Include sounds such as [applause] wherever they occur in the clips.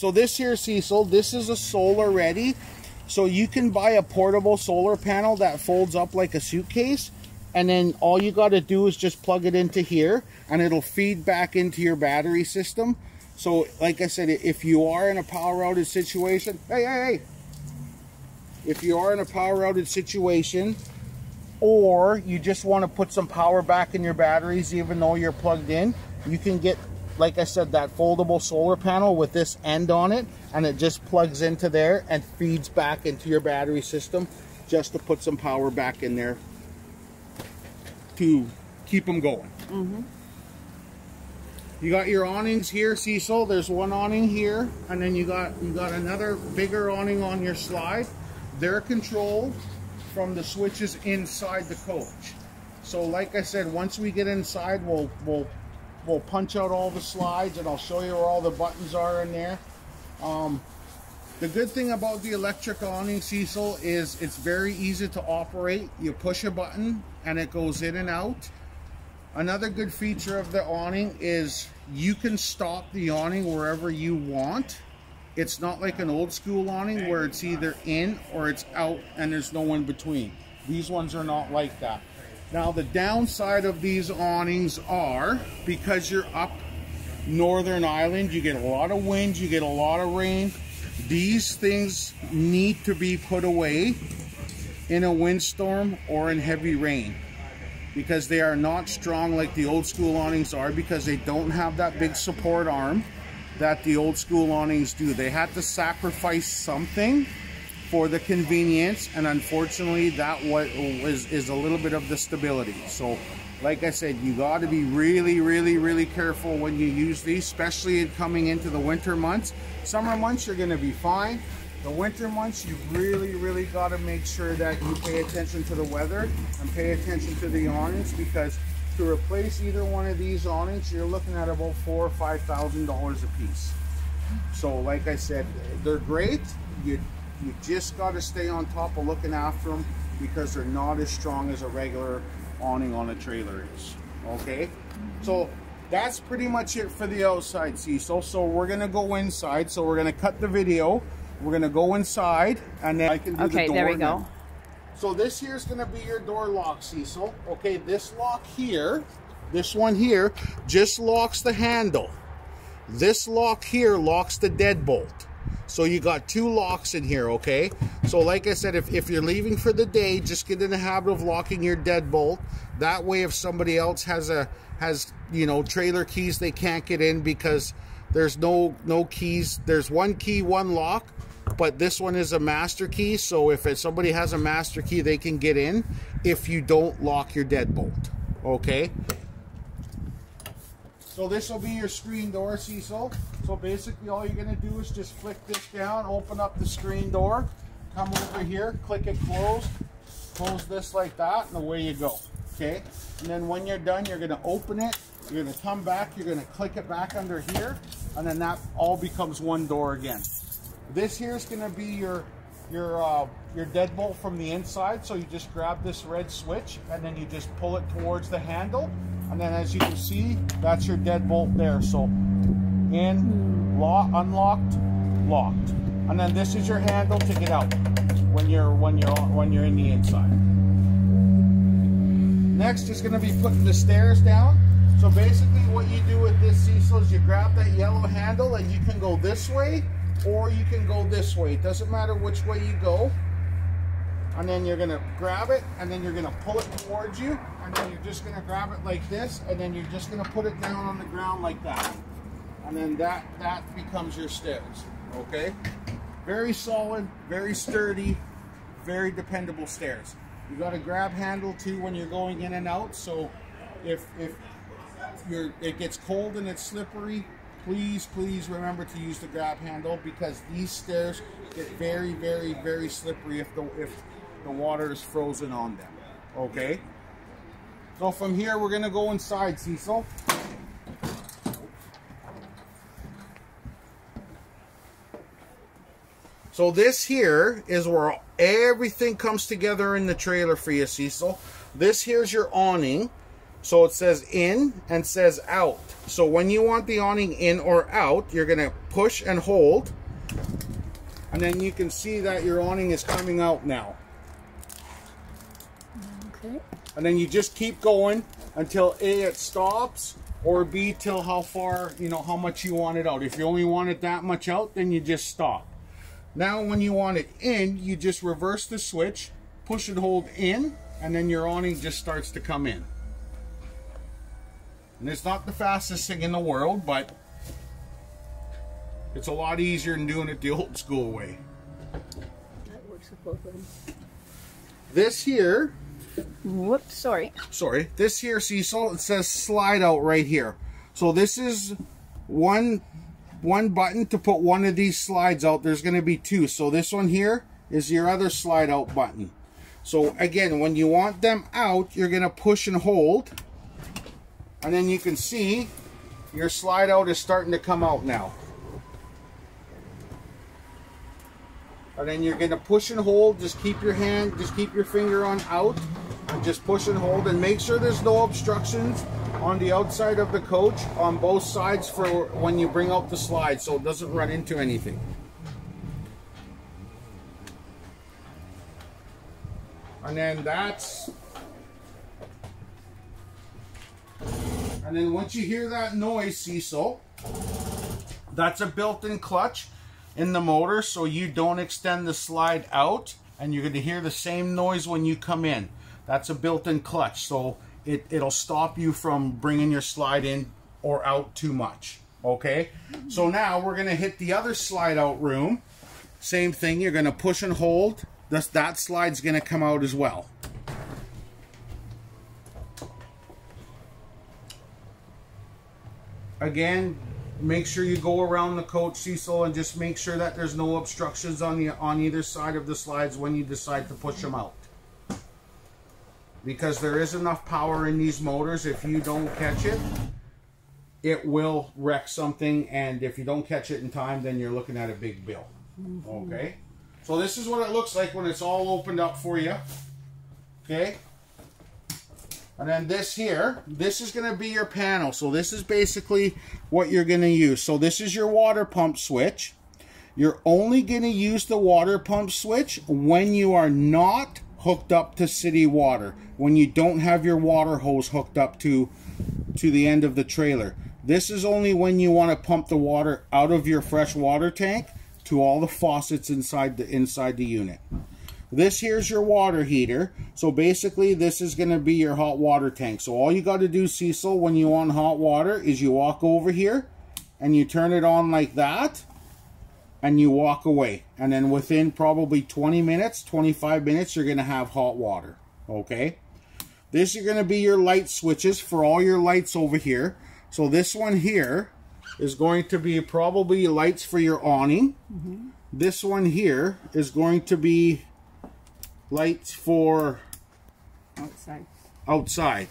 So this here, Cecil, this is a solar ready. So you can buy a portable solar panel that folds up like a suitcase. And then all you got to do is just plug it into here and it'll feed back into your battery system. So like I said, if you are in a power outage situation, hey, hey, hey. If you are in a power outage situation, or you just want to put some power back in your batteries even though you're plugged in, you can get, like I said, that foldable solar panel with this end on it, and it just plugs into there and feeds back into your battery system just to put some power back in there to keep them going. Mm -hmm. You got your awnings here, Cecil. There's one awning here, and then you got you got another bigger awning on your slide. They're controlled from the switches inside the coach. So like I said, once we get inside, we'll, we'll, we'll punch out all the slides and I'll show you where all the buttons are in there. Um, the good thing about the electric awning Cecil is it's very easy to operate. You push a button and it goes in and out. Another good feature of the awning is you can stop the awning wherever you want it's not like an old school awning where it's either in or it's out and there's no in between. These ones are not like that. Now the downside of these awnings are, because you're up Northern Island, you get a lot of wind, you get a lot of rain. These things need to be put away in a windstorm or in heavy rain because they are not strong like the old school awnings are because they don't have that big support arm that the old school awnings do. They had to sacrifice something for the convenience and unfortunately that was is a little bit of the stability. So like I said, you got to be really, really, really careful when you use these, especially in coming into the winter months. Summer months, you're going to be fine. The winter months, you really, really got to make sure that you pay attention to the weather and pay attention to the awnings because to replace either one of these awnings, you're looking at about four or five thousand dollars a piece. So, like I said, they're great. You you just got to stay on top of looking after them because they're not as strong as a regular awning on a trailer is. Okay, so that's pretty much it for the outside, Cecil. So we're gonna go inside. So we're gonna cut the video. We're gonna go inside, and then I can do okay, the door. Okay, there we go. So this here is going to be your door lock, Cecil. Okay, this lock here, this one here, just locks the handle. This lock here locks the deadbolt. So you got two locks in here, okay? So like I said, if, if you're leaving for the day, just get in the habit of locking your deadbolt. That way if somebody else has a has, you know, trailer keys they can't get in because there's no no keys. There's one key, one lock but this one is a master key so if somebody has a master key they can get in if you don't lock your deadbolt okay so this will be your screen door Cecil so basically all you're going to do is just flick this down open up the screen door come over here click it closed close this like that and away you go okay and then when you're done you're going to open it you're going to come back you're going to click it back under here and then that all becomes one door again this here is going to be your your uh, your deadbolt from the inside. So you just grab this red switch and then you just pull it towards the handle. And then as you can see, that's your deadbolt there. So in, lock, unlocked, locked. And then this is your handle to get out when you're when you're when you're in the inside. Next is going to be putting the stairs down. So basically what you do with this Cecil is you grab that yellow handle and you can go this way or you can go this way. It doesn't matter which way you go. And then you're gonna grab it and then you're gonna pull it towards you and then you're just gonna grab it like this and then you're just gonna put it down on the ground like that. And then that, that becomes your stairs, okay? Very solid, very sturdy, very dependable stairs. You got a grab handle too when you're going in and out. So if, if you're, it gets cold and it's slippery, please, please remember to use the grab handle because these stairs get very, very, very slippery if the, if the water is frozen on them. Okay? So from here, we're going to go inside, Cecil. So this here is where everything comes together in the trailer for you, Cecil. This here's your awning. So it says in and says out. So when you want the awning in or out, you're going to push and hold. And then you can see that your awning is coming out now. And then you just keep going until A, it stops, or B, till how far, you know, how much you want it out. If you only want it that much out, then you just stop. Now when you want it in, you just reverse the switch, push and hold in, and then your awning just starts to come in. And it's not the fastest thing in the world, but it's a lot easier than doing it the old school way. That works with both of them. This here, Whoops, sorry. sorry, this here Cecil, it says slide out right here. So this is one one button to put one of these slides out. There's going to be two. So this one here is your other slide out button. So again, when you want them out, you're going to push and hold. And then you can see your slide out is starting to come out now. And then you're going to push and hold. Just keep your hand, just keep your finger on out. Just push and hold. And make sure there's no obstructions on the outside of the coach on both sides for when you bring out the slide so it doesn't run into anything. And then that's and then once you hear that noise, Cecil, that's a built-in clutch in the motor so you don't extend the slide out and you're going to hear the same noise when you come in. That's a built-in clutch so it, it'll stop you from bringing your slide in or out too much. Okay, so now we're to hit the other slide out room. Same thing, you're to push and hold. This, that slide's to come out as well. Again, make sure you go around the coach, Cecil, and just make sure that there's no obstructions on the on either side of the slides when you decide to push them out. Because there is enough power in these motors, if you don't catch it, it will wreck something, and if you don't catch it in time, then you're looking at a big bill. Mm-hmm. Okay? So this is what it looks like when it's all opened up for you. Okay? And then this here, this is going to be your panel. So this is basically what you're going to use. So this is your water pump switch. You're only going to use the water pump switch when you are not hooked up to city water. When you don't have your water hose hooked up to, to the end of the trailer. This is only when you want to pump the water out of your fresh water tank to all the faucets inside the inside the unit. This here's your water heater. So basically this is going to be your hot water tank. So all you got to do, Cecil, when you want hot water is you walk over here and you turn it on like that and you walk away. And then within probably 20 minutes, 25 minutes, you're going to have hot water. Okay? This is going to be your light switches for all your lights over here. So this one here is going to be probably lights for your awning. Mm -hmm. This one here is going to be lights for outside. Outside.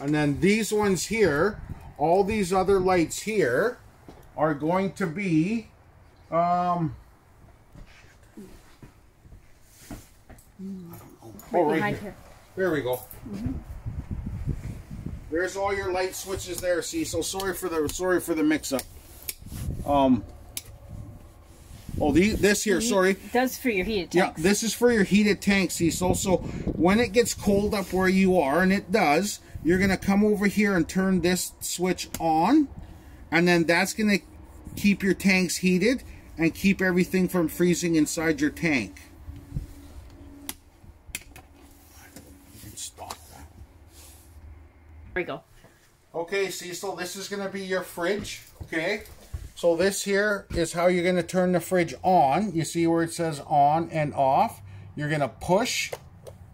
And then these ones here, all these other lights here are going to be um oh, right here. here. There we go. Mm -hmm. There's all your light switches there, see. So sorry for the sorry for the mix up. Um Oh, the, this here, sorry. That's for your heated tanks. Yeah, this is for your heated tank, Cecil. So when it gets cold up where you are, and it does, you're going to come over here and turn this switch on. And then that's going to keep your tanks heated and keep everything from freezing inside your tank. There we go. Okay, Cecil, this is going to be your fridge, okay? So this here is how you're going to turn the fridge on. You see where it says on and off. You're going to push,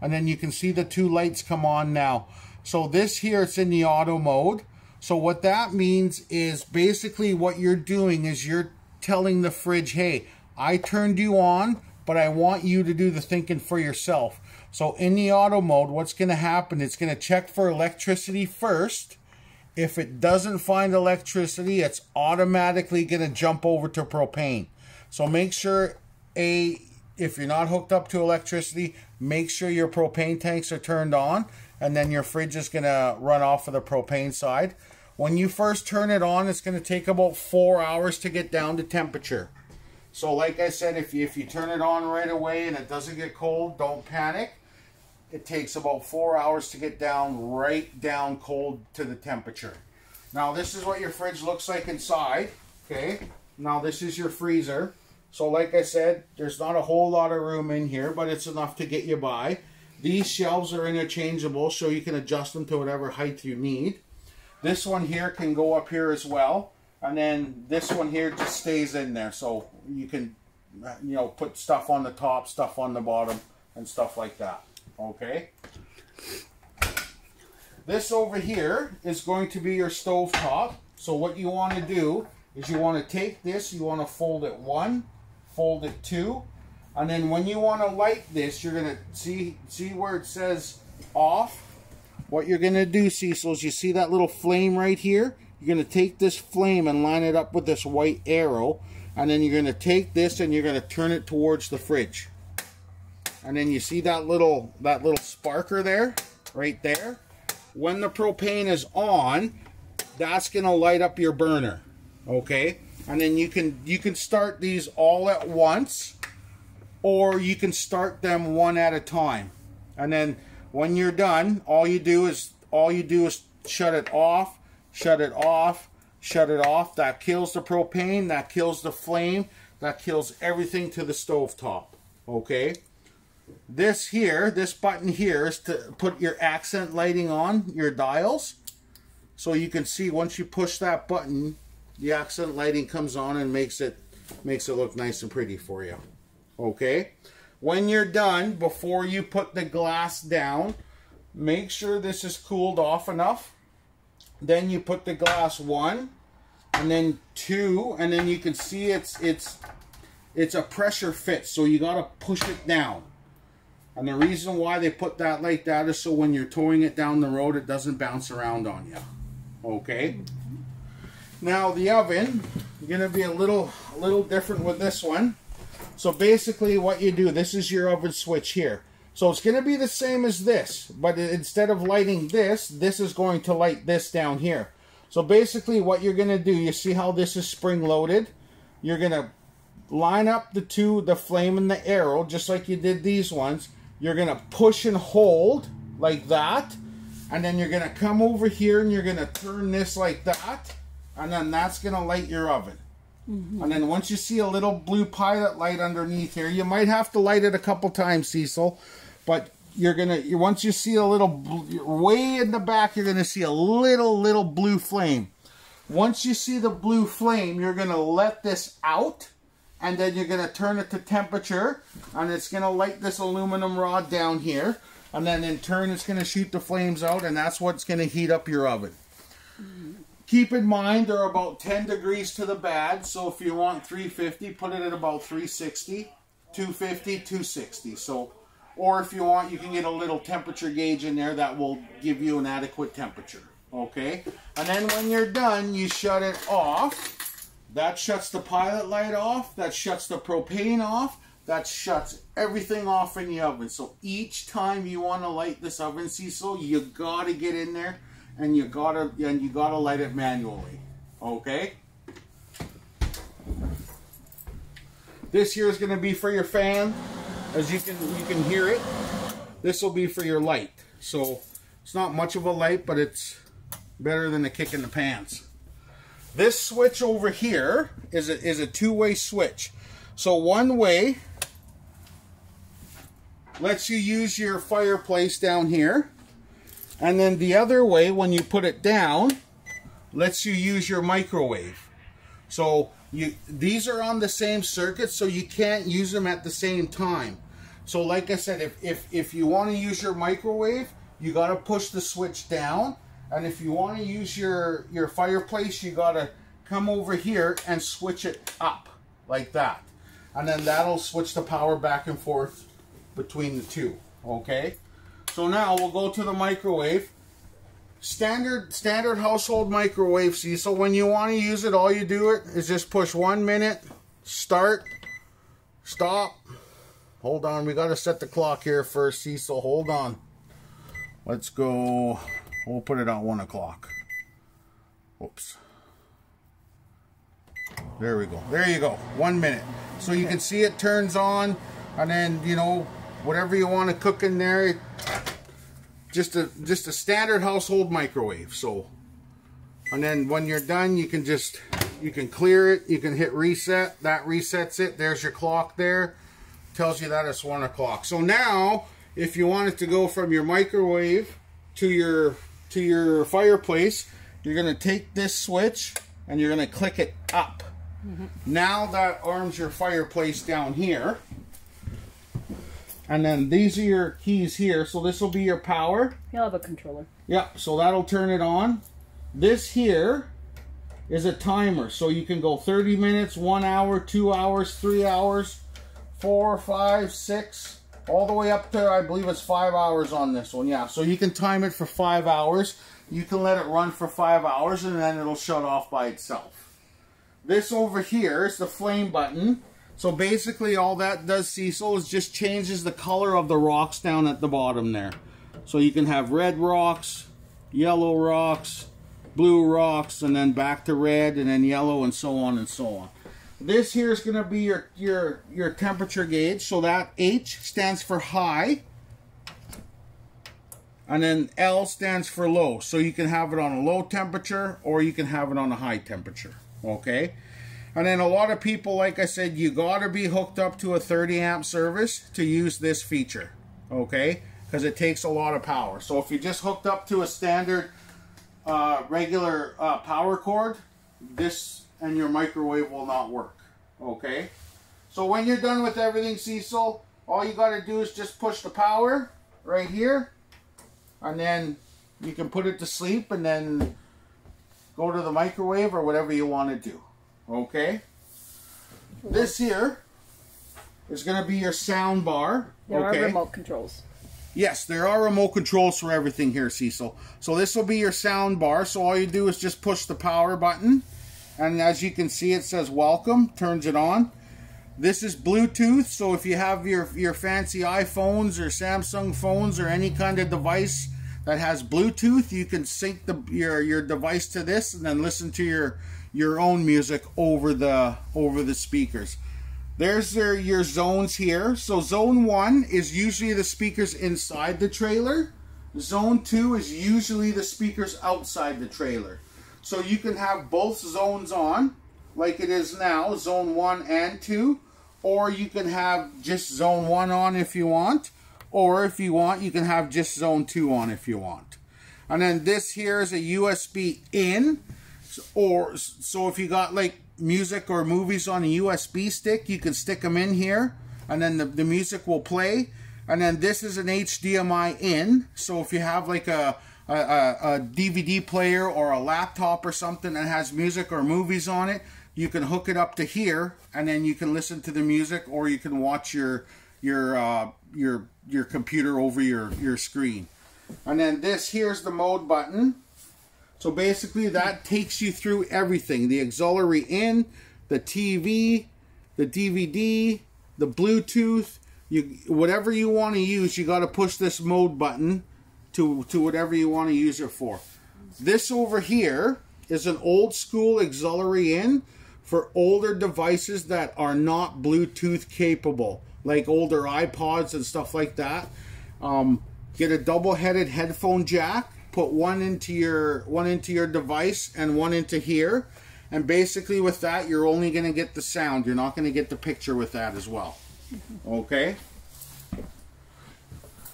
and then you can see the two lights come on now. So this here, it's in the auto mode. So what that means is basically what you're doing is you're telling the fridge, hey, I turned you on, but I want you to do the thinking for yourself. So in the auto mode, what's going to happen, it's going to check for electricity first, if it doesn't find electricity, it's automatically going to jump over to propane. So make sure, A, if you're not hooked up to electricity, make sure your propane tanks are turned on. And then your fridge is going to run off of the propane side. When you first turn it on, it's going to take about four hours to get down to temperature. So like I said, if you, if you turn it on right away and it doesn't get cold, don't panic. It takes about four hours to get down right down cold to the temperature. Now this is what your fridge looks like inside. Okay. Now this is your freezer. So like I said, there's not a whole lot of room in here, but it's enough to get you by. These shelves are interchangeable, so you can adjust them to whatever height you need. This one here can go up here as well. And then this one here just stays in there. So you can, you know, put stuff on the top, stuff on the bottom, and stuff like that. Okay. This over here is going to be your stove top. So what you want to do is you want to take this, you want to fold it one, fold it two, and then when you want to light this, you're going to see, see where it says off? What you're going to do, Cecil, is you see that little flame right here? You're going to take this flame and line it up with this white arrow, and then you're going to take this and you're going to turn it towards the fridge. And then you see that little that little sparker there, right there? When the propane is on, that's going to light up your burner. Okay? And then you can you can start these all at once or you can start them one at a time. And then when you're done, all you do is all you do is shut it off, shut it off, shut it off. That kills the propane, that kills the flame, that kills everything to the stove top. Okay? This here, this button here is to put your accent lighting on your dials. So you can see once you push that button, the accent lighting comes on and makes it makes it look nice and pretty for you. Okay? When you're done, before you put the glass down, make sure this is cooled off enough. Then you put the glass one, and then two, and then you can see it's it's it's a pressure fit, so you gotta push it down. And the reason why they put that like that is so when you're towing it down the road, it doesn't bounce around on you. Okay? Now the oven, to be a little, a little different with this one. So basically what you do, this is your oven switch here. So it's going to be the same as this, but instead of lighting this, this is going to light this down here. So basically what you're going to do, you see how this is spring loaded? You're going to line up the two, the flame and the arrow, just like you did these ones. You're going to push and hold like that. And then you're going to come over here and you're going to turn this like that. And then that's going to light your oven. Mm -hmm. And then once you see a little blue pilot light underneath here, you might have to light it a couple times, Cecil. But you're going to, once you see a little, way in the back, you're going to see a little, little blue flame. Once you see the blue flame, you're going to let this out. And then you're going to turn it to temperature. And it's going to light this aluminum rod down here. And then in turn, it's going to shoot the flames out. And that's what's going to heat up your oven. Keep in mind they're about 10 degrees to the bad, so if you want 350, put it at about 360, 250, 260. So, or if you want, you can get a little temperature gauge in there that will give you an adequate temperature. Okay? And then when you're done, you shut it off. That shuts the pilot light off. That shuts the propane off. That shuts everything off in the oven. So each time you want to light this oven, Cecil, you got to get in there and you gotta and you gotta light it manually. Okay. This here is to be for your fan, as you can you can hear it. This will be for your light. So it's not much of a light, but it's better than a kick in the pants. This switch over here is a, is a two-way switch. So one way lets you use your fireplace down here. And then the other way, when you put it down, lets you use your microwave. So you these are on the same circuit, so you can't use them at the same time. So like I said, if, if, if you want to use your microwave, you got to push the switch down. And if you want to use your, your fireplace, you got to come over here and switch it up like that. And then that'll switch the power back and forth between the two, okay? So now we'll go to the microwave. Standard standard household microwave. See, so when you want to use it, all you do it is just push one minute, start, stop. Hold on, we got to set the clock here first, See, so hold on. let's go, we'll put it on one o'clock. Whoops. There we go. There you go. One minute. So you can see it turns on and then, you know, whatever you want to cook in there, just a just a standard household microwave. So and then when you're done, you can just you can clear it, you can hit reset, that resets it. There's your clock there. Tells you that it's one o'clock. So now if you want it to go from your microwave to your to your fireplace, you're gonna take this switch and you're gonna click it up. Mm -hmm. Now that arms your fireplace down here. And then these are your keys here. So this will be your power. You'll have a controller. Yep, so that'll turn it on. This here is a timer. So you can go 30 minutes, one hour, two hours, three hours, four, five, six, all the way up to, I believe it's five hours on this one. Yeah, so you can time it for five hours. You can let it run for five hours and then it'll shut off by itself. This over here is the flame button. So basically all that does, Cecil, is just changes the color of the rocks down at the bottom there. So you can have red rocks, yellow rocks, blue rocks, and then back to red, and then yellow, and so on and so on. This here is going to be your, your, your temperature gauge. So that H stands for high. And then L stands for low. So you can have it on a low temperature or you can have it on a high temperature. Okay. And then a lot of people, like I said, you got to be hooked up to a 30 amp service to use this feature, okay? Because it takes a lot of power. So if you just hooked up to a standard uh, regular uh, power cord, this and your microwave will not work, okay? So when you're done with everything, Cecil, all you got to do is just push the power right here, and then you can put it to sleep and then go to the microwave or whatever you want to do. Okay. This here is going to be your sound bar. There okay? are remote controls. Yes, there are remote controls for everything here, Cecil. So this will be your sound bar. So all you do is just push the power button. And as you can see, it says welcome, turns it on. This is Bluetooth, so if you have your, your fancy iPhones or Samsung phones or any kind of device that has Bluetooth, you can sync the, your, your device to this and then listen to your your own music over the over the speakers. There's their, your zones here. So zone one is usually the speakers inside the trailer. Zone two is usually the speakers outside the trailer. So you can have both zones on, like it is now, zone one and two. Or you can have just zone one on if you want. Or if you want, you can have just zone two on if you want. And then this here is a USB in or so if you got like music or movies on a USB stick, you can stick them in here and then the, the music will play. And then this is an HDMI in. So if you have like a, a, a DVD player or a laptop or something that has music or movies on it, you can hook it up to here and then you can listen to the music or you can watch your your uh, your your computer over your your screen. And then this here's the mode button. So basically that takes you through everything. The auxiliary in, the TV, the DVD, the Bluetooth, you whatever you want to use, you got to push this mode button to, to whatever you want to use it for. This over here is an old school auxiliary in for older devices that are not Bluetooth capable, like older iPods and stuff like that. Um, get a double-headed headphone jack put one into your one into your device and one into here. And basically with that you're only going to get the sound. You're not going to get the picture with that as well. Okay?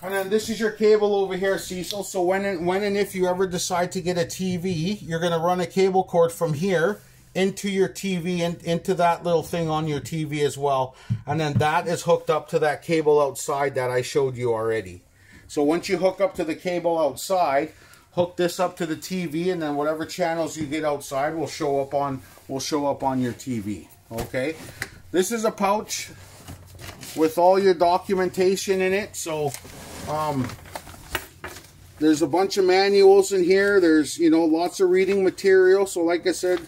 And then this is your cable over here Cecil. So when and, when and if you ever decide to get a TV you're going to run a cable cord from here into your TV and into that little thing on your TV as well. And then that is hooked up to that cable outside that I showed you already. So once you hook up to the cable outside hook this up to the TV and then whatever channels you get outside will show up on will show up on your TV okay? This is a pouch with all your documentation in it so um, there's a bunch of manuals in here. There's you know lots of reading material. So like I said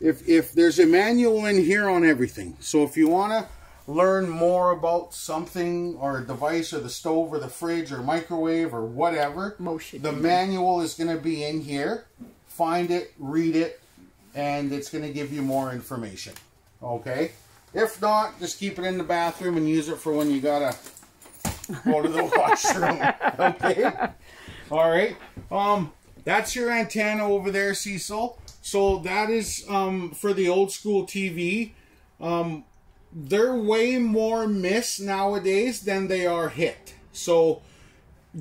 if if there's a manual in here on everything so if you want to learn more about something or a device or the stove or the fridge or microwave or whatever, Motion. the manual is going to be in here. Find it, read it, and it's going to give you more information. Okay? If not, just keep it in the bathroom and use it for when you gotta go to the [laughs] washroom. Okay? All right. Um, that's your antenna over there, Cecil. So that is um for the old school TV. Um, they're way more miss nowadays than they are hit. So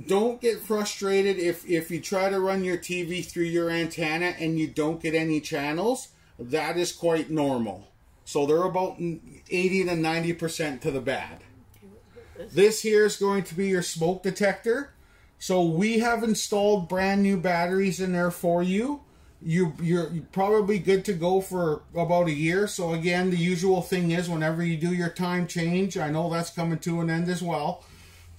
don't get frustrated if if you try to run your TV through your antenna and you don't get any channels. That is quite normal. So they're about 80 to 90% to the bad. This here is going to be your smoke detector. So we have installed brand new batteries in there for you. You you're probably good to go for about a year. So again, the usual thing is whenever you do your time change, I know that's coming to an end as well.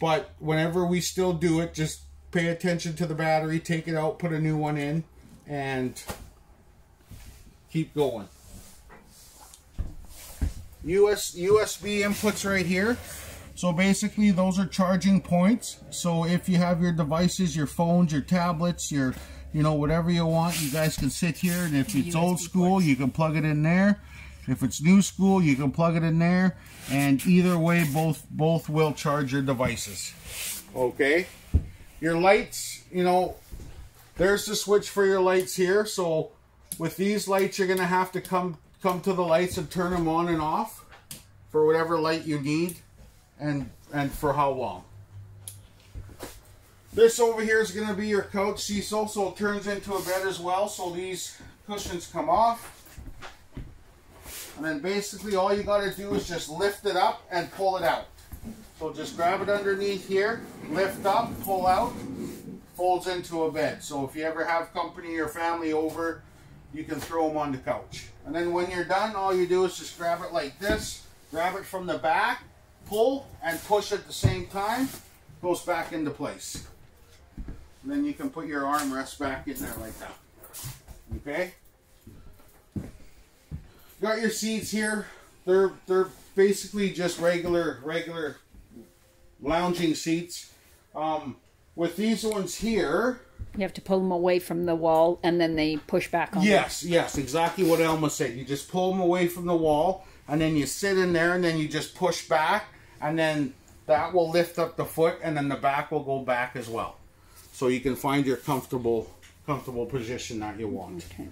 But whenever we still do it, just pay attention to the battery, take it out, put a new one in, and keep going. US USB inputs right here. So basically those are charging points. So if you have your devices, your phones, your tablets, your you know whatever you want, you guys can sit here and if it's old school, you can plug it in there. If it's new school, you can plug it in there and either way both both will charge your devices. Okay? Your lights, you know, there's the switch for your lights here. So with these lights you're going to have to come come to the lights and turn them on and off for whatever light you need and and for how long. This over here is going to be your couch Cecil, so it turns into a bed as well. So these cushions come off. And then basically all you got to do is just lift it up and pull it out. So just grab it underneath here, lift up, pull out, folds into a bed. So if you ever have company or family over, you can throw them on the couch. And then when you're done, all you do is just grab it like this, grab it from the back, pull and push at the same time, goes back into place. And then you can put your armrest back in there like that. Okay? Got your seats here. They're they're basically just regular regular lounging seats. Um, with these ones here, You have to pull them away from the wall and then they push back on. Yes, yes, exactly what Alma said. You just pull them away from the wall, and then you sit in there, and then you just push back, and then that will lift up the foot, and then the back will go back as well. So you can find your comfortable, comfortable position that you want. Okay.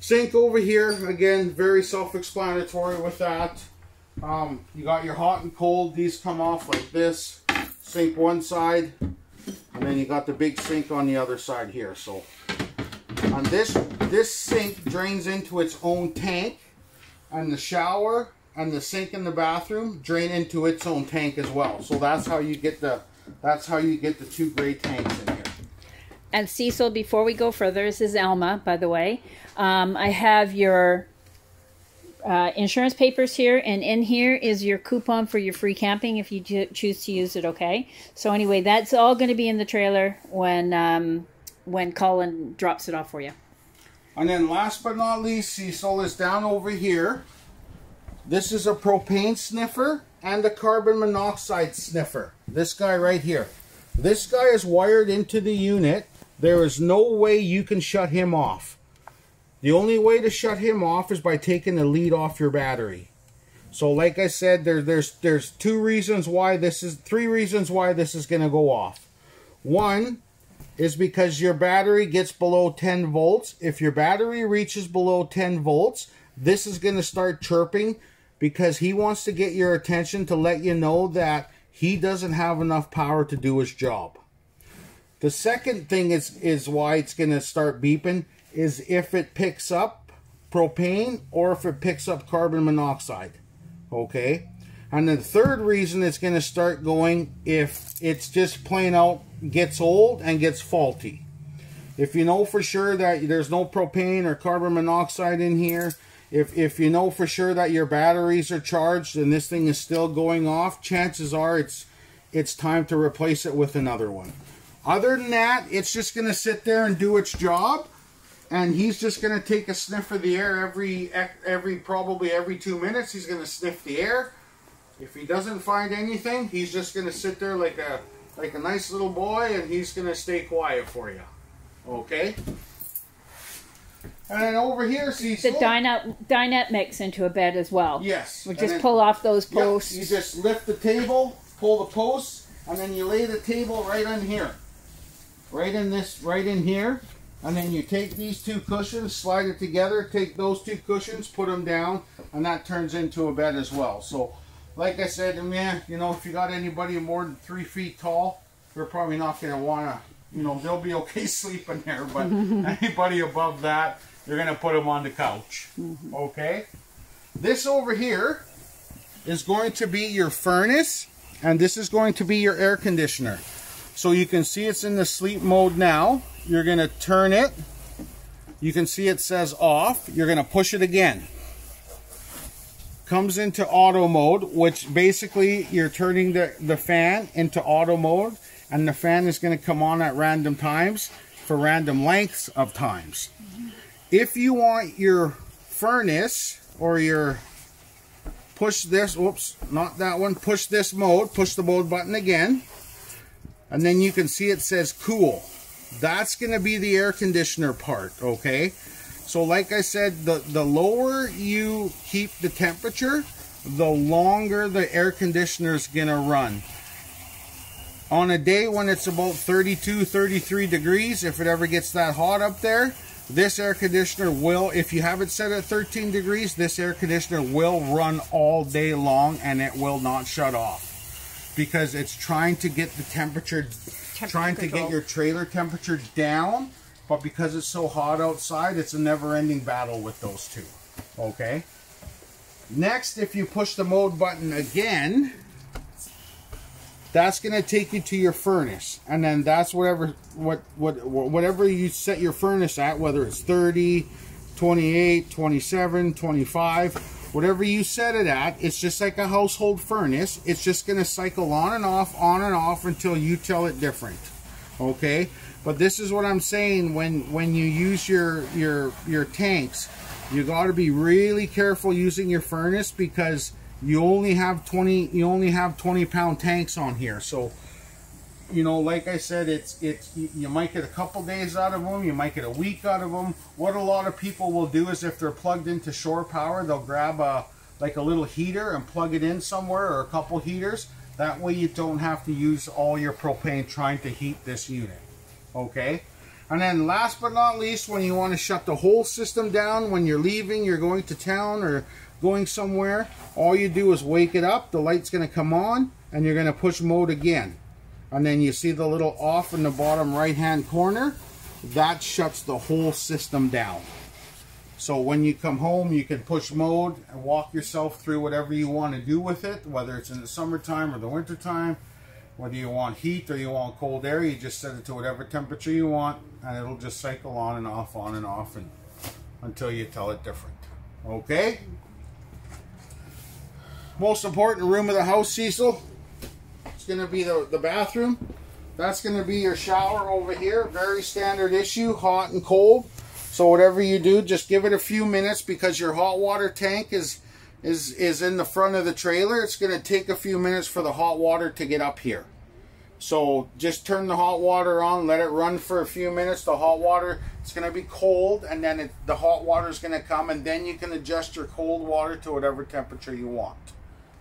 Sink over here, again, very self-explanatory with that. Um, you got your hot and cold. These come off like this. Sink one side, and then you got the big sink on the other side here. So on this, this sink drains into its own tank, and the shower and the sink in the bathroom drain into its own tank as well. So that's how you get the, that's how you get the two gray tanks in. And Cecil, before we go further, this is Alma, by the way. Um, I have your uh, insurance papers here, and in here is your coupon for your free camping if you cho- choose to use it. Okay. So anyway, that's all going to be in the trailer when um, when Colin drops it off for you. And then last but not least, Cecil is down over here. This is a propane sniffer and a carbon monoxide sniffer. This guy right here. This guy is wired into the unit. There is no way you can shut him off. The only way to shut him off is by taking the lead off your battery. So like I said, there, there's there's two reasons why this is three reasons why this is going to go off. One is because your battery gets below 10 volts. If your battery reaches below 10 volts, this is going to start chirping because he wants to get your attention to let you know that he doesn't have enough power to do his job. The second thing is is why it's going to start beeping is if it picks up propane or if it picks up carbon monoxide. Okay? And the third reason it's going to start going if it's just plain out gets old and gets faulty. If you know for sure that there's no propane or carbon monoxide in here, if, if you know for sure that your batteries are charged and this thing is still going off, chances are it's it's time to replace it with another one. Other than that, it's just going to sit there and do its job. And he's just going to take a sniff of the air every, every probably every two minutes. He's going to sniff the air. If he doesn't find anything, he's just gonna sit there like a like a nice little boy and he's gonna stay quiet for you. Okay? And then over here, see The dinette, dinette mix into a bed as well. Yes. We just then- pull off those Yep, posts. you just lift the table, pull the posts, and then you lay the table right in here. Right in this, right in here. And then you take these two cushions, slide it together, take those two cushions, put them down, and that turns into a bed as well. So, like I said, man, you know, if you got anybody more than three feet tall, they're probably not going to want to, you know, they'll be [laughs] okay sleeping there. But [laughs] anybody above that, you're going to put them on the couch. Mm-hmm. Okay? This over here is going to be your furnace and this is going to be your air conditioner. So you can see it's in the sleep mode now. You're to turn it. You can see it says off. You're to push it again. Comes into auto mode, which basically you're turning the, the fan into auto mode and the fan is to come on at random times for random lengths of times. If you want your furnace or your push this, whoops, not that one, push this mode, push the mode button again, and then you can see it says cool. That's going to be the air conditioner part, okay? So like I said, the, the lower you keep the temperature, the longer the air conditioner is going to run. On a day when it's about 32, 33 degrees, if it ever gets that hot up there, this air conditioner will, if you have it set at 13 degrees, this air conditioner will run all day long and it will not shut off. Because it's trying to get the temperature, trying to get your trailer temperature down, but because it's so hot outside, it's a never-ending battle with those two. Okay? Next, if you push the mode button again, that's going to take you to your furnace and then that's whatever what what whatever you set your furnace at whether it's 30 28 27 25 whatever you set it at it's just like a household furnace. It's just going to cycle on and off on and off until you tell it different okay? But this is what i'm saying when when you use your your your tanks you got to be really careful using your furnace because you only have 20 you only have 20 pound tanks on here. So you know like i said it's it's you might get a couple days out of them you might get a week out of them what a lot of people will do is if they're plugged into shore power they'll grab a like a little heater and plug it in somewhere or a couple heaters. That way you don't have to use all your propane trying to heat this unit okay? And then last but not least when you want to shut the whole system down when you're leaving you're going to town or going somewhere all you do is wake it up the light's going to come on and you're going to push mode again and then you see the little off in the bottom right hand corner? That shuts the whole system down. So when you come home you can push mode and walk yourself through whatever you want to do with it whether it's in the summertime or the wintertime. Whether you want heat or you want cold air you just set it to whatever temperature you want and it'll just cycle on and off on and off and until you tell it different. Okay? Most important room of the house Cecil it's going to be the, the bathroom that's going to be your shower over here very standard issue hot and cold so whatever you do just give it a few minutes because your hot water tank is is is in the front of the trailer it's going to take a few minutes for the hot water to get up here so just turn the hot water on, let it run for a few minutes. The hot water, it's going to be cold, and then it, the hot water is going to come, and then you can adjust your cold water to whatever temperature you want.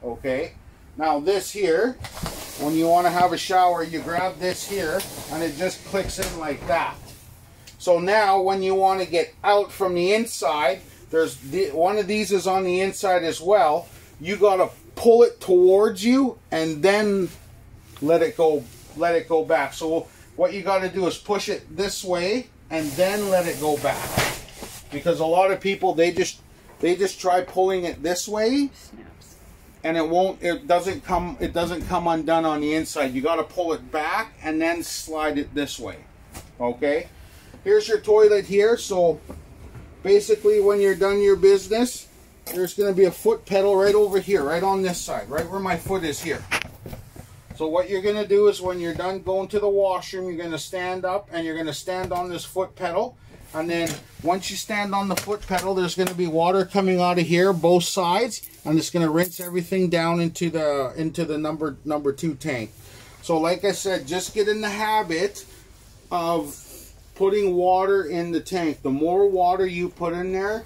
Okay? Now this here, when you want to have a shower, you grab this here, and it just clicks in like that. So now when you want to get out from the inside, there's the, one of these is on the inside as well. You got to pull it towards you, and then let it go let it go back so what you got to do is push it this way and then let it go back because a lot of people they just they just try pulling it this way. And it won't it doesn't come it doesn't come undone on the inside. You got to pull it back and then slide it this way okay? Here's your toilet here so basically when you're done your business there's going to be a foot pedal right over here right on this side right where my foot is here. So what you're going to do is when you're done going to the washroom, you're going to stand up and you're going to stand on this foot pedal. And then once you stand on the foot pedal, there's going to be water coming out of here, both sides, and just going to rinse everything down into the into the number number two tank. So like I said, just get in the habit of putting water in the tank. The more water you put in there,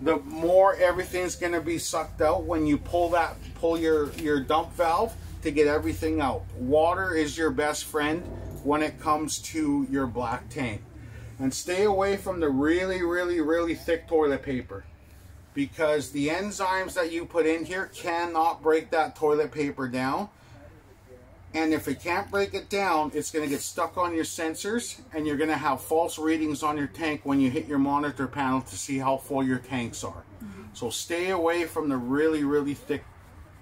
the more everything's going to be sucked out when you pull that pull your your dump valve to get everything out. Water is your best friend when it comes to your black tank. And stay away from the really, really, really thick toilet paper because the enzymes that you put in here cannot break that toilet paper down. And if it can't break it down, it's going to get stuck on your sensors and you're going to have false readings on your tank when you hit your monitor panel to see how full your tanks are. Mm -hmm. So stay away from the really, really thick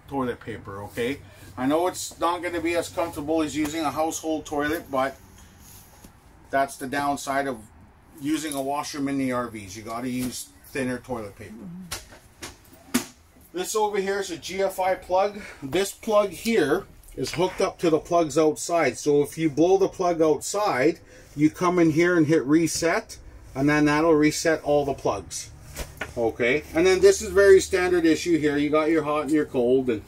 toilet paper, okay? I know it's not going to be as comfortable as using a household toilet, but that's the downside of using a washroom in the RVs. You got to use thinner toilet paper. This over here is a GFI plug. This plug here is hooked up to the plugs outside. So if you blow the plug outside, you come in here and hit reset, and then that'll reset all the plugs. Okay, and then this is very standard issue here. You got your hot and your cold, and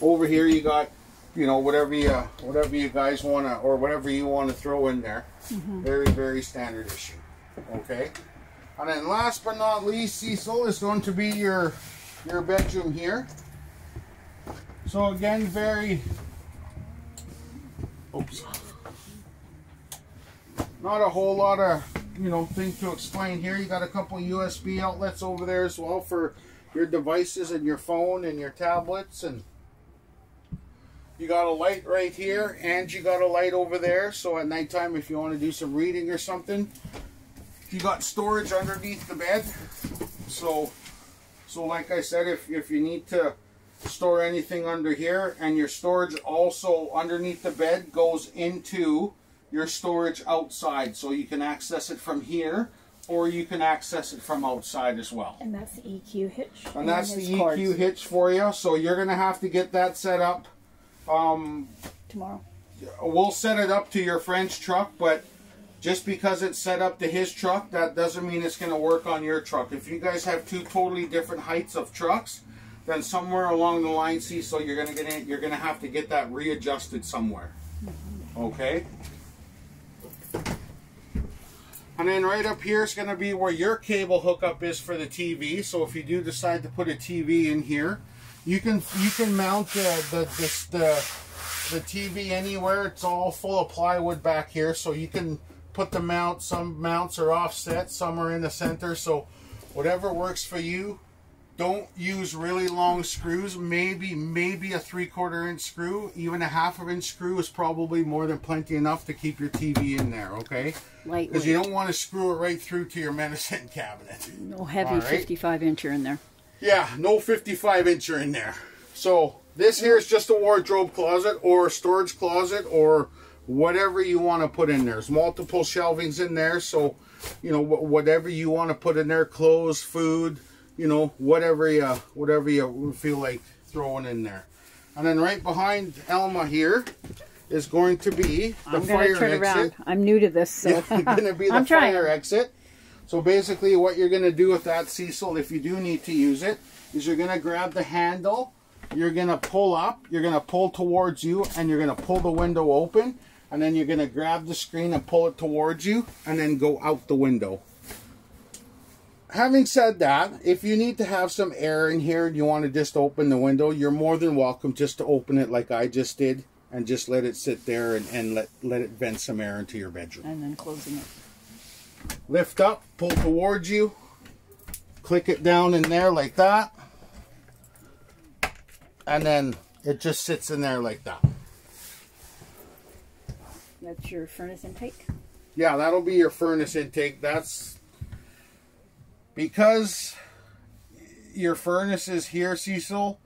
over here you got, you know, whatever you whatever you guys want to or whatever you want to throw in there. Mm -hmm. Very very standard issue. Okay, and then last but not least, Cecil is going to be your your bedroom here. So again, very. Oops. Not a whole lot of you know thing to explain here. You got a couple USB outlets over there as well for your devices and your phone and your tablets and you got a light right here and you got a light over there so at nighttime if you want to do some reading or something you got storage underneath the bed so so like I said if, if you need to store anything under here and your storage also underneath the bed goes into your storage outside so you can access it from here or you can access it from outside as well. And that's the EQ hitch. And, and that's the EQ hitch for you. So you're going to have to get that set up. Um, Tomorrow. We'll set it up to your friend's truck, but just because it's set up to his truck, that doesn't mean it's going to work on your truck. If you guys have two totally different heights of trucks, then somewhere along the line, see, so you're going to get in, you're going to have to get that readjusted somewhere. Okay. And then right up here is going to be where your cable hookup is for the TV. So if you do decide to put a TV in here, you can you can mount uh, the this, the the TV anywhere. It's all full of plywood back here, so you can put the mount. Some mounts are offset, some are in the center. So whatever works for you, don't use really long screws. Maybe, maybe a three quarter inch screw, even a half of inch screw is probably more than plenty enough to keep your TV in there, okay? Because you don't want to screw it right through to your medicine [laughs] cabinet. No heavy right? 55 incher in there. Yeah, no 55 incher in there. So this here is just a wardrobe closet or a storage closet or whatever you want to put in there. There's multiple shelvings in there, so you know whatever you want to put in there, clothes, food, you know, whatever you, whatever you feel like throwing in there. And then right behind Alma here is going to be the I'm fire turn exit. Around. I'm new to this, so [laughs] going to be [laughs] the I'm fire trying. exit. So basically what you're going to do with that Cecil, if you do need to use it, is you're going to grab the handle, you're going to pull up, you're going to pull towards you, and you're going to pull the window open, and then you're going to grab the screen and pull it towards you, and then go out the window having said that, if you need to have some air in here and you want to just open the window, you're more than welcome just to open it like I just did and just let it sit there and, and let, let it vent some air into your bedroom. And then closing it. Lift up, pull towards you, click it down in there like that, and then it just sits in there like that. That's your furnace intake? Yeah, that'll be your furnace intake. That's because your furnace is here, Cecil,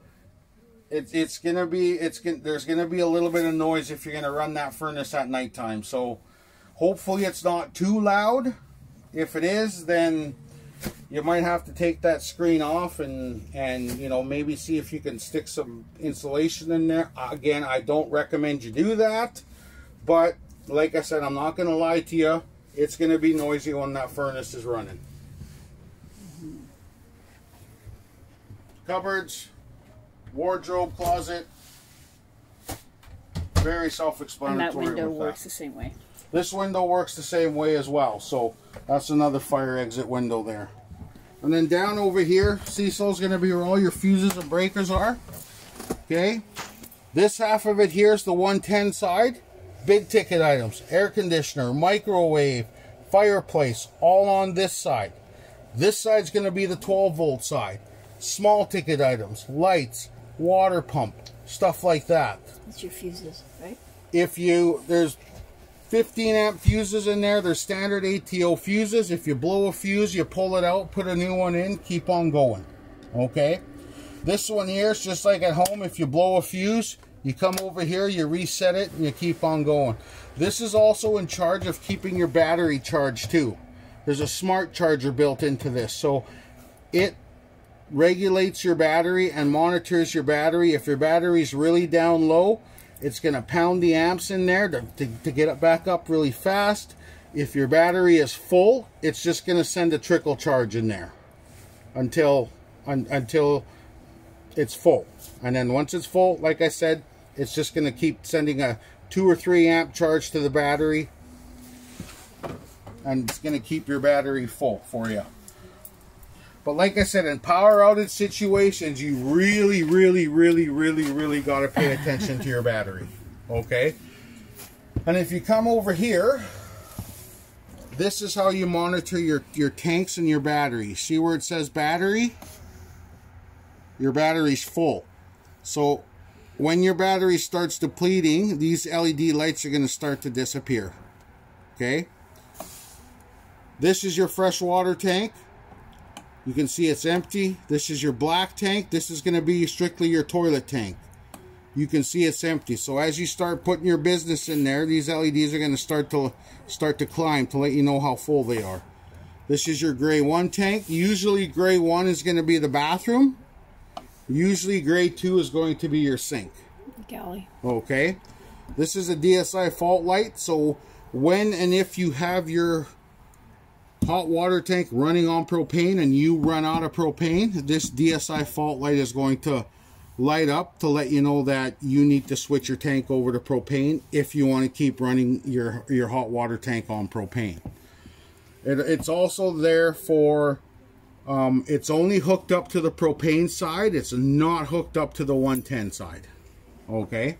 it, it's gonna be it's gonna there's gonna be a little bit of noise if you're gonna run that furnace at nighttime. So hopefully it's not too loud. If it is, then you might have to take that screen off and and you know maybe see if you can stick some insulation in there. Again, I don't recommend you do that, but like I said, I'm not gonna lie to you it's going to be noisy when that furnace is running. Cupboards, wardrobe, closet. Very self-explanatory. And that window works that. the same way. This window works the same way as well. So that's another fire exit window there. And then down over here, Cecil's going to be where all your fuses and breakers are. Okay. This half of it here is the 110 side. Big ticket items, air conditioner, microwave, fireplace, all on this side. This side's going to be the 12 volt side. Small ticket items, lights, water pump, stuff like that. That's your fuses, right? If you, there's 15 amp fuses in there. They're standard ATO fuses. If you blow a fuse, you pull it out, put a new one in, keep on going. Okay? This one here is just like at home. If you blow a fuse, you come over here, you reset it, and you keep on going. This is also in charge of keeping your battery charged too. There's a smart charger built into this. So it regulates your battery and monitors your battery. If your battery's really down low, it's going to pound the amps in there to, to, to get it back up really fast. If your battery is full, it's just going to send a trickle charge in there until un, until it's full. And then once it's full, like I said, it's just going to keep sending a 2 or 3 amp charge to the battery. And it's going to keep your battery full for you. But like I said, in power outage situations, you really, really, really, really, really got to pay attention to your battery. Okay? And if you come over here, this is how you monitor your, your tanks and your battery. See where it says battery? Your battery's full. So when your battery starts depleting, these LED lights are going to start to disappear. Okay? This is your fresh water tank. You can see it's empty. This is your black tank. This is going to be strictly your toilet tank. You can see it's empty. So as you start putting your business in there, these LEDs are going to start to start to climb to let you know how full they are. This is your gray 1 tank. Usually gray 1 is going to be the bathroom. Usually gray 2 is going to be your sink. Galley. Okay. This is a DSI fault light. So when and if you have your hot water tank running on propane and you run out of propane, this DSI fault light is going to light up to let you know that you need to switch your tank over to propane if you want to keep running your, your hot water tank on propane. It, it's also there for, um, it's only hooked up to the propane side. It's not hooked up to the 110 side. Okay.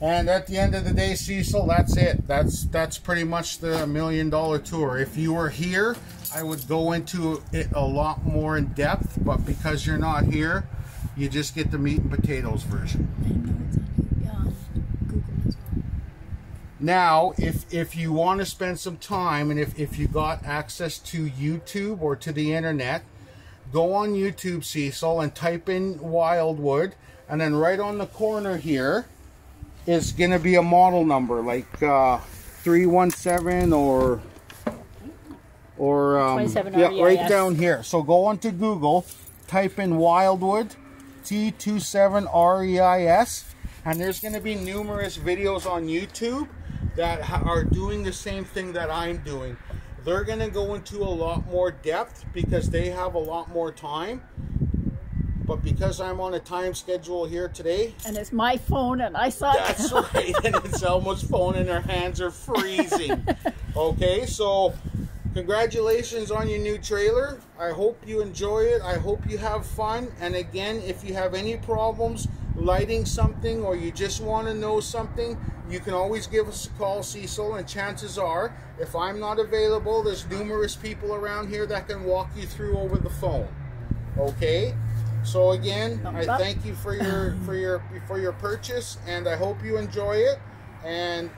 And at the end of the day, Cecil, that's it. That's that's pretty much the million dollar tour. If you were here, I would go into it a lot more in depth, but because you're not here, you just get the meat and potatoes version. Now, if if you want to spend some time and if, if you got access to YouTube or to the internet, go on YouTube, Cecil, and type in Wildwood, and then right on the corner here is going to be a model number like uh, 317 or or um, 27 yeah, right down here. So go onto Google, type in Wildwood T27REIS, and there's going to be numerous videos on YouTube that are doing the same thing that I'm doing. They're going to go into a lot more depth because they have a lot more time. But because I'm on a time schedule here today, And it's my phone, and I saw that's [laughs] right. And it's Alma's phone and her hands are freezing. [laughs] Okay, so congratulations on your new trailer. I hope you enjoy it. I hope you have fun. And again, if you have any problems lighting something or you just want to know something, you can always give us a call, Cecil. And chances are, if I'm not available, there's numerous people around here that can walk you through over the phone. Okay? So again, I thank you for your for your for your purchase and I hope you enjoy it and